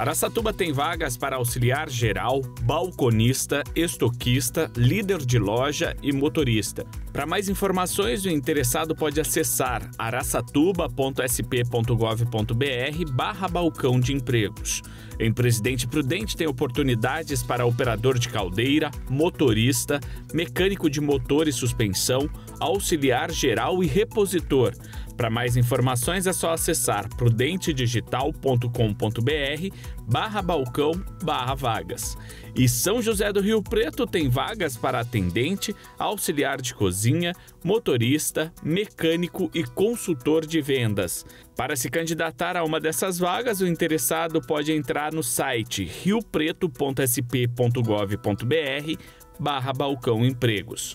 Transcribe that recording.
Araçatuba tem vagas para auxiliar geral, balconista, estoquista, líder de loja e motorista. Para mais informações, o interessado pode acessar araçatuba.sp.gov.br barra balcão de empregos. Em Presidente Prudente tem oportunidades para operador de caldeira, motorista, mecânico de motor e suspensão, auxiliar geral e repositor. Para mais informações é só acessar prudentedigital.com.br barra balcão barra vagas. E São José do Rio Preto tem vagas para atendente, auxiliar de cozinha, motorista, mecânico e consultor de vendas. Para se candidatar a uma dessas vagas, o interessado pode entrar no site riopreto.sp.gov.br barra balcão empregos.